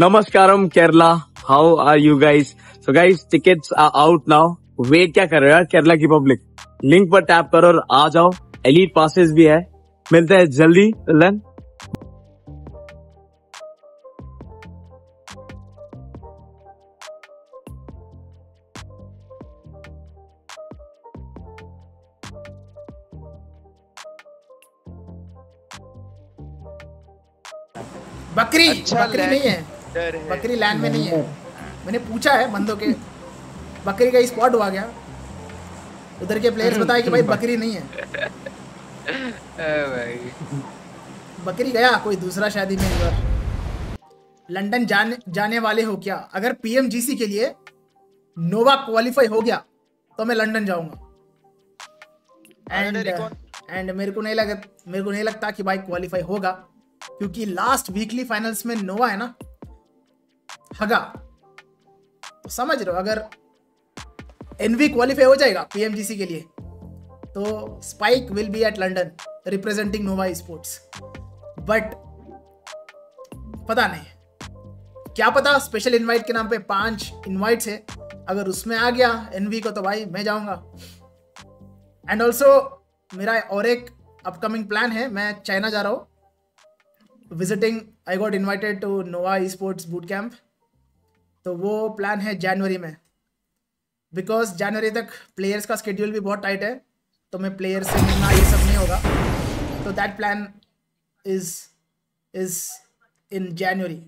Namaskaram, Kerala. How are you guys? So guys, tickets are out now. Wait क्या कर रहे हो यार? केरला की पब्लिक लिंक पर टैप करो और आ जाओ। एलिट पासेस भी है। मिलते हैं जल्दी लन बकरी अच्छा बकरी नहीं है। डर है। बकरी लैंड में नहीं है। मैंने पूछा है बंदों के। बकरी का स्पॉट हुआ गया। उधर के प्लेयर्स बताए कि भाई बकरी नहीं है। भाई। बकरी गया कोई दूसरा शादी में उधर लंदन जाने जाने वाले हो क्या? अगर पीएमजीसी के लिए नोवा क्वालिफाई हो गया तो मैं लंदन जाऊँगा। एंड एंड मेरे को नहीं लगा मेरे को नहीं लगता कि भाई क्वालिफाई होगा क्योंकि लास्ट वीकली फाइनल्स में नोवा है ना हगा। समझ रहे हो, अगर एनवी क्वालिफाई हो जाएगा पीएमजीसी के लिए तो Spike will be at London representing Nova sports but पता नहीं। क्या पता स्पेशल इनवाइट के नाम पे पाँच इनवाइट्स है। अगर उसमें आ गया एनवी को तो भाई मैं जाऊँगा। एंड ऑल्सो मेरा और एक अपकमिंग प्लान है, मैं चाइना जा रहा हूँ। Visiting I got invited to Nova esports boot camp तो वो प्लान है जनवरी में। बिकॉज़ जनवरी तक प्लेयर्स का स्केड्यूल भी बहुत टाइट है तो मैं प्लेयर्स से मिलना ये सब नहीं होगा। तो that plan is is in January